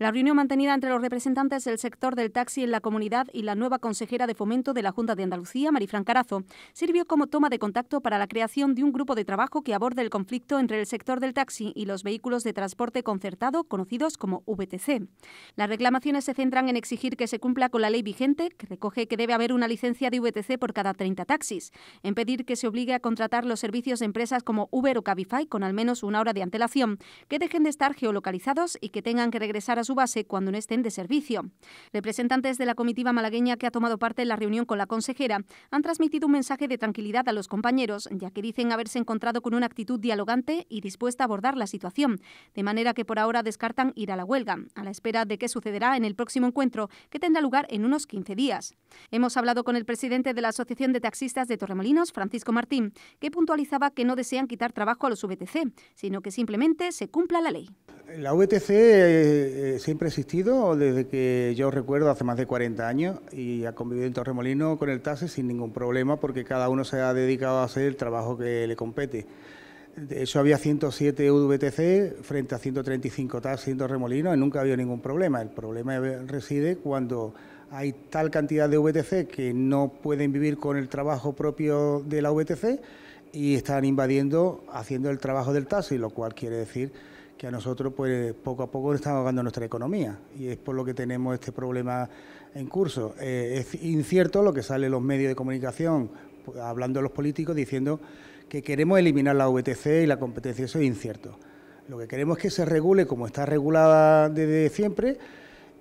La reunión mantenida entre los representantes del sector del taxi en la comunidad y la nueva consejera de fomento de la Junta de Andalucía, Marifran Carazo, sirvió como toma de contacto para la creación de un grupo de trabajo que aborde el conflicto entre el sector del taxi y los vehículos de transporte concertado, conocidos como VTC. Las reclamaciones se centran en exigir que se cumpla con la ley vigente, que recoge que debe haber una licencia de VTC por cada 30 taxis, en pedir que se obligue a contratar los servicios de empresas como Uber o Cabify con al menos una hora de antelación, que dejen de estar geolocalizados y que tengan que regresar a su base cuando no estén de servicio. Representantes de la comitiva malagueña que ha tomado parte en la reunión con la consejera han transmitido un mensaje de tranquilidad a los compañeros, ya que dicen haberse encontrado con una actitud dialogante y dispuesta a abordar la situación, de manera que por ahora descartan ir a la huelga, a la espera de qué sucederá en el próximo encuentro, que tendrá lugar en unos 15 días. Hemos hablado con el presidente de la Asociación de Taxistas de Torremolinos, Francisco Martín, que puntualizaba que no desean quitar trabajo a los VTC, sino que simplemente se cumpla la ley. La VTC eh, siempre ha existido desde que yo recuerdo, hace más de 40 años, y ha convivido en Torremolino con el taxi sin ningún problema porque cada uno se ha dedicado a hacer el trabajo que le compete. De hecho, había 107 VTC frente a 135 taxis en Torremolino y nunca ha habido ningún problema. El problema reside cuando hay tal cantidad de VTC que no pueden vivir con el trabajo propio de la VTC y están invadiendo, haciendo el trabajo del taxi, lo cual quiere decir que a nosotros pues poco a poco estamos ahogando nuestra economía y es por lo que tenemos este problema en curso. Eh, es incierto lo que sale los medios de comunicación, pues, hablando los políticos, diciendo que queremos eliminar la VTC y la competencia, eso es incierto. Lo que queremos es que se regule como está regulada desde siempre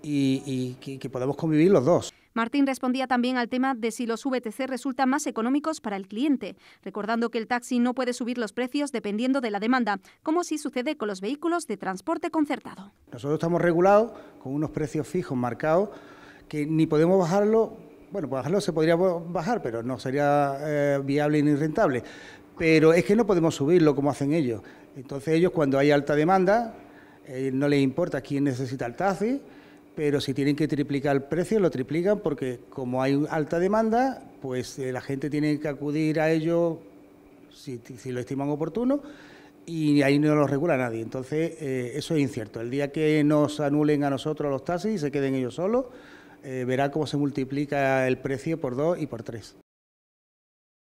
y, que podamos convivir los dos. Martín respondía también al tema de si los VTC resultan más económicos para el cliente, recordando que el taxi no puede subir los precios dependiendo de la demanda, como si sucede con los vehículos de transporte concertado. Nosotros estamos regulados con unos precios fijos marcados que ni podemos bajarlo, bueno, bajarlo se podría bajar, pero no sería eh, viable ni rentable. Pero es que no podemos subirlo como hacen ellos. Entonces ellos cuando hay alta demanda, eh, no les importa quién necesita el taxi, pero si tienen que triplicar el precio, lo triplican porque como hay alta demanda, pues eh, la gente tiene que acudir a ello si, lo estiman oportuno y ahí no lo regula nadie. Entonces, eh, eso es incierto. El día que nos anulen a nosotros los taxis y se queden ellos solos, eh, verá cómo se multiplica el precio por dos y por tres.